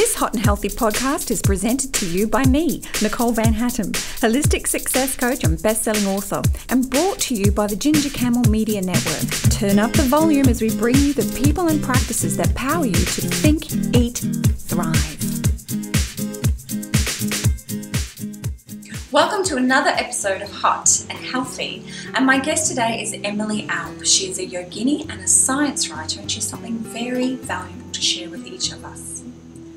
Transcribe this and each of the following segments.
This Hot and Healthy podcast is presented to you by me, Nicole Van Hattem, holistic success coach and best-selling author, and brought to you by the Ginger Camel Media Network. Turn up the volume as we bring you the people and practices that power you to think, eat, thrive. Welcome to another episode of Hot and Healthy. And my guest today is Emily Alp. She is a yogini and a science writer, and she's something very valuable to share with each of us.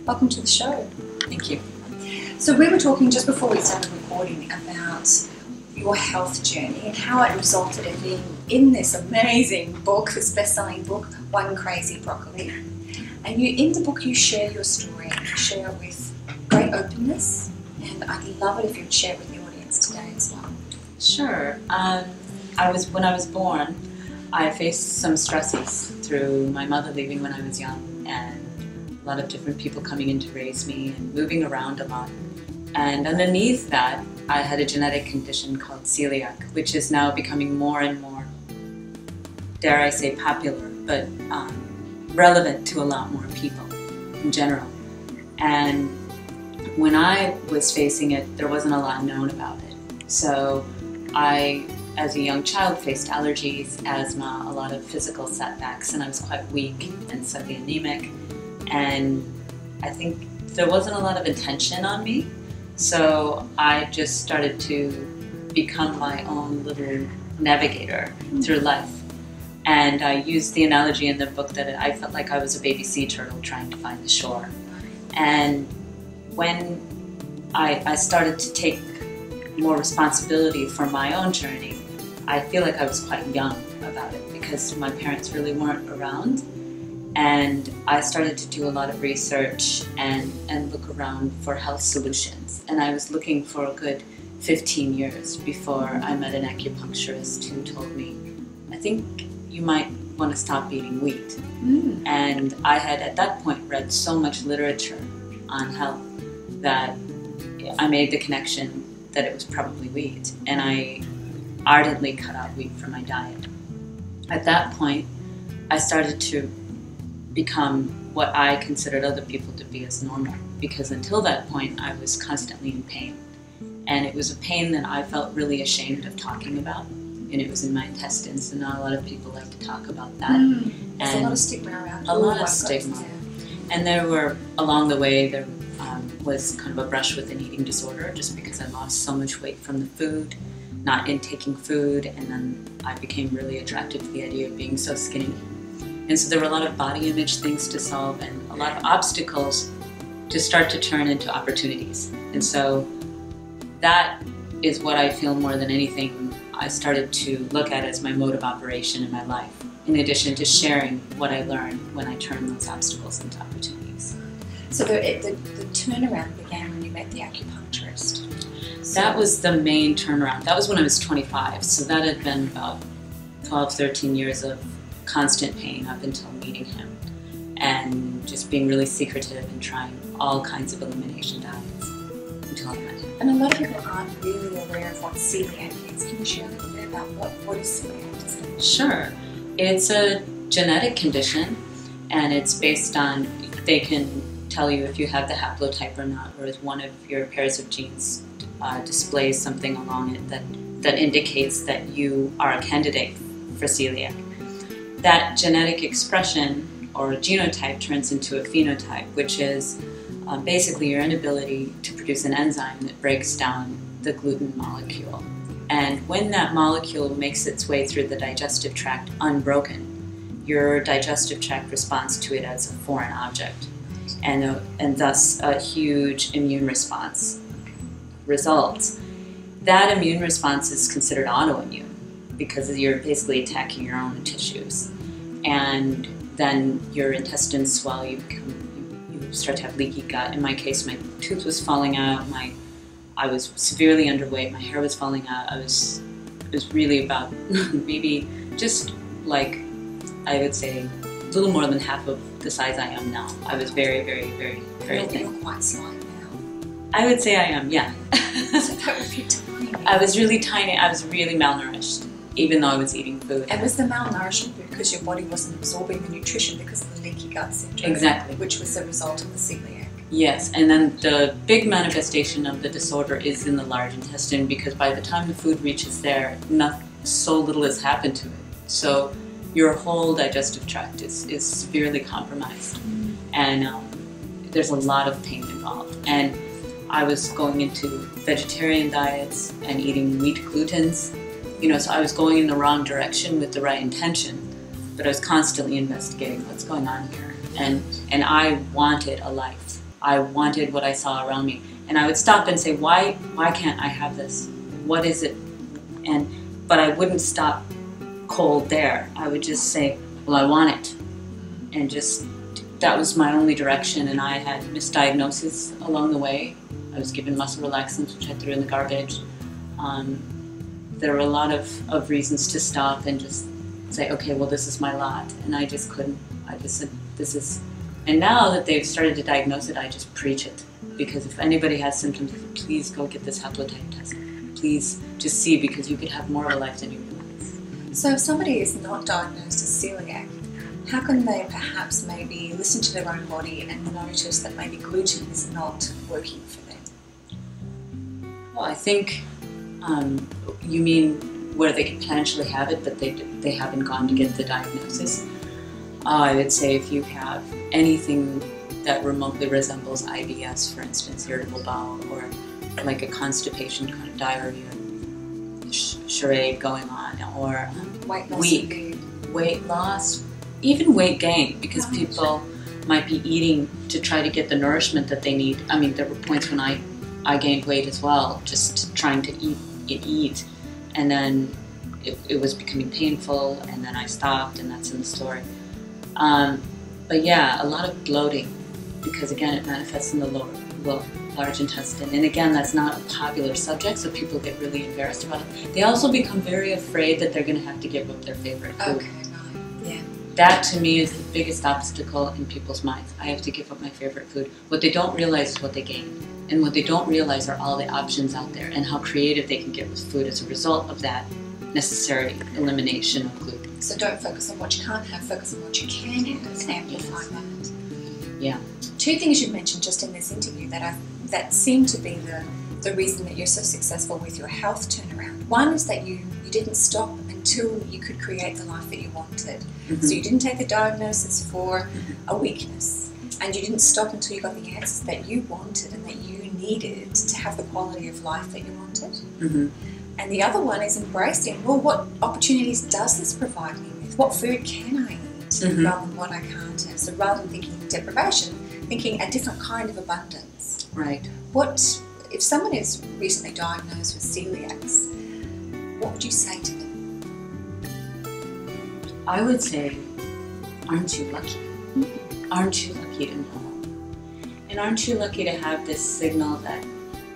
Welcome to the show. Thank you. So, we were talking just before we started recording about your health journey and how it resulted in being in this amazing book, this best selling book, One Crazy Broccoli. And you, in the book, you share your story and you share it with great openness. And I'd love it if you'd share it with the audience today as well. Sure. Um, I was when I was born, I faced some stresses through my mother leaving when I was young, and a lot of different people coming in to raise me and moving around a lot. And underneath that, I had a genetic condition called celiac, which is now becoming more and more, dare I say, popular, but um, relevant to a lot more people in general. And when I was facing it, there wasn't a lot known about it. So I, as a young child, faced allergies, asthma, a lot of physical setbacks, and I was quite weak and slightly anemic and I think there wasn't a lot of attention on me. So I just started to become my own little navigator hmm. through life. And I used the analogy in the book that I felt like I was a baby sea turtle trying to find the shore. And when I, I started to take more responsibility for my own journey, I feel like I was quite young about it because my parents really weren't around and I started to do a lot of research and, and look around for health solutions. And I was looking for a good 15 years before I met an acupuncturist who told me, I think you might want to stop eating wheat. Mm. And I had at that point read so much literature on health that I made the connection that it was probably wheat. And I ardently cut out wheat from my diet. At that point, I started to become what I considered other people to be as normal. Because until that point, I was constantly in pain. And it was a pain that I felt really ashamed of talking about. And it was in my intestines, and not a lot of people like to talk about that. Mm. And a lot of stigma around A lot of stigma. And there were, along the way, there um, was kind of a brush with an eating disorder just because I lost so much weight from the food, not intaking food, and then I became really attracted to the idea of being so skinny and so there were a lot of body image things to solve and a lot of obstacles to start to turn into opportunities. And so that is what I feel more than anything I started to look at as my mode of operation in my life, in addition to sharing what I learned when I turned those obstacles into opportunities. So the, the, the turnaround began when you met the acupuncturist? That was the main turnaround. That was when I was 25, so that had been about 12, 13 years of constant pain up until meeting him and just being really secretive and trying all kinds of elimination diets until I met him. And a lot of people aren't really aware of what celiac is. Can you share a little bit about what, what is celiac? Sure. It's a genetic condition and it's based on, they can tell you if you have the haplotype or not, or if one of your pairs of genes uh, displays something along it that, that indicates that you are a candidate for celiac that genetic expression or genotype turns into a phenotype, which is uh, basically your inability to produce an enzyme that breaks down the gluten molecule. And when that molecule makes its way through the digestive tract unbroken, your digestive tract responds to it as a foreign object, and, a, and thus a huge immune response results. That immune response is considered autoimmune because you're basically attacking your own tissues. And then your intestines swell, you become, you, start to have leaky gut. In my case, my tooth was falling out, my, I was severely underweight, my hair was falling out. I was, it was really about maybe just like, I would say, a little more than half of the size I am now. I was very, very, very, very thin. Quite slight now. I would say I am, yeah. so that would be tiny. I was really tiny. I was really malnourished even though I was eating food. And was the malnourishment because your body wasn't absorbing the nutrition because of the leaky gut syndrome? Exactly. Which was the result of the celiac. Yes, and then the big manifestation of the disorder is in the large intestine because by the time the food reaches there, not, so little has happened to it. So your whole digestive tract is, is severely compromised. And um, there's a lot of pain involved. And I was going into vegetarian diets and eating wheat glutens. You know, so I was going in the wrong direction with the right intention, but I was constantly investigating what's going on here. And and I wanted a life. I wanted what I saw around me. And I would stop and say, why why can't I have this? What is it? And but I wouldn't stop cold there. I would just say, well, I want it. And just that was my only direction. And I had misdiagnoses along the way. I was given muscle relaxants, which I threw in the garbage. Um, there were a lot of, of reasons to stop and just say, okay, well, this is my lot. And I just couldn't. I just said, this is. And now that they've started to diagnose it, I just preach it. Because if anybody has symptoms, please go get this haplotype test. Please just see, because you could have more of a life than you realize. So if somebody is not diagnosed as celiac, how can they perhaps maybe listen to their own body and notice that maybe gluten is not working for them? Well, I think um, you mean where they could potentially have it, but they, they haven't gone to get the diagnosis. Uh, I would say if you have anything that remotely resembles IBS, for instance, irritable bowel, or like a constipation kind of diarrhea sh- charade going on, or um, Weight loss Weak. weight loss, even weight gain, because people might be eating to try to get the nourishment that they need. I mean, there were points when I, I gained weight as well, just trying to eat, eat, eat, and then it, it was becoming painful, and then I stopped, and that's in the story. Um, but yeah, a lot of bloating, because again, it manifests in the lower, well, large intestine, and again, that's not a popular subject, so people get really embarrassed about it. They also become very afraid that they're going to have to give up their favorite food Okay. Yeah. that to me is the biggest obstacle in people's minds. I have to give up my favorite food. What they don't realize is what they gain. And what they don't realize are all the options out there and how creative they can get with food as a result of that necessary elimination of gluten. So don't focus on what you can't have, focus on what you can have, amplify that. Yeah. Two things you mentioned just in this interview that I that seem to be the the reason that you're so successful with your health turnaround. One is that you you didn't stop until you could create the life that you wanted. Mm-hmm. So you didn't take a diagnosis for a weakness, and you didn't stop until you got the answers that you wanted and that you needed to have the quality of life that you wanted. hmm And the other one is embracing, well, what opportunities does this provide me with? What food can I eat Mhm. rather than what I can't have? So rather than thinking deprivation, thinking a different kind of abundance. Right. What, if someone is recently diagnosed with celiacs, what would you say to them? I would say, aren't you lucky? Aren't you lucky to know? And aren't you lucky to have this signal that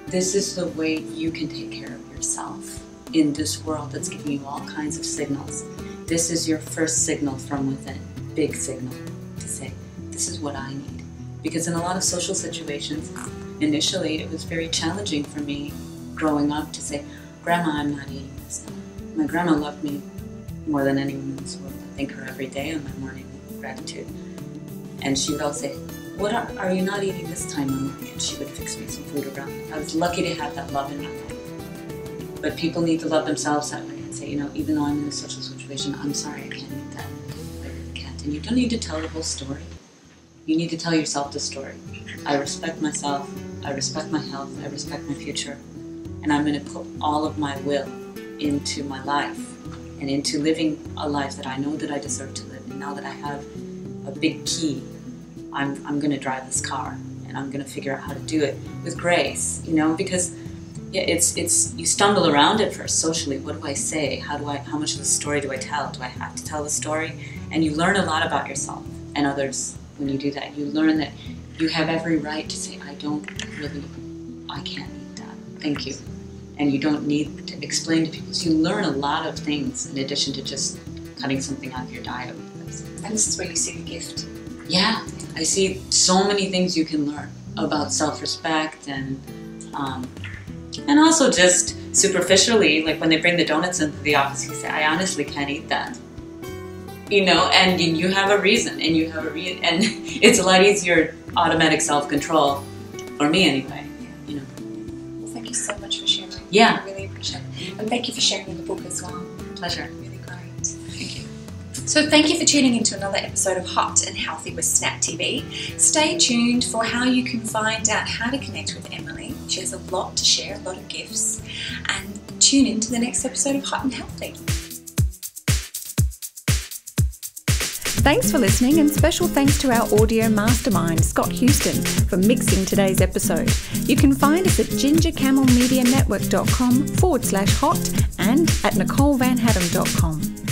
this is the way you can take care of yourself in this world that's giving you all kinds of signals? This is your first signal from within, big signal to say, this is what I need. Because in a lot of social situations, initially it was very challenging for me growing up to say, Grandma, I'm not eating this. My grandma loved me more than anyone in this world. I thank her every day on my morning gratitude. And she would always say, What are, are you not eating this time, Mommy? And she would fix me some food around. I was lucky to have that love in my life. But people need to love themselves that way and say, you know, even though I'm in a social situation, I'm sorry, I can't eat that. I really can't. And you don't need to tell the whole story. You need to tell yourself the story. I respect myself, I respect my health, I respect my future, and I'm going to put all of my will into my life and into living a life that I know that I deserve to live. And now that I have a big key, I'm, I'm going to drive this car and I'm going to figure out how to do it with grace, you know, because yeah, it's it's you stumble around at first socially. What do I say? How do I? How much of the story do I tell? Do I have to tell the story? And you learn a lot about yourself and others when you do that. You learn that you have every right to say, "I don't really, I can't eat that. Thank you." And you don't need to explain to people. So you learn a lot of things in addition to just cutting something out of your diet. And this is where you see the gift. Yeah, I see so many things you can learn about self-respect and um, and also just superficially, like when they bring the donuts into the office, you say, "I honestly can't eat that." you know, and you have a reason, and you have a reason, and it's a lot easier automatic self control for me anyway. You know. Well, thank you so much for sharing. Yeah. I really appreciate it. And thank you for sharing the book as well. Pleasure. So, thank you for tuning into another episode of Hot and Healthy with Snap TV. Stay tuned for how you can find out how to connect with Emily. She has a lot to share, a lot of gifts. And tune in to the next episode of Hot and Healthy. Thanks for listening, and special thanks to our audio mastermind, Scott Houston, for mixing today's episode. You can find us at gingercamelmedianetwork.com forward slash hot and at nicolevanhattem.com.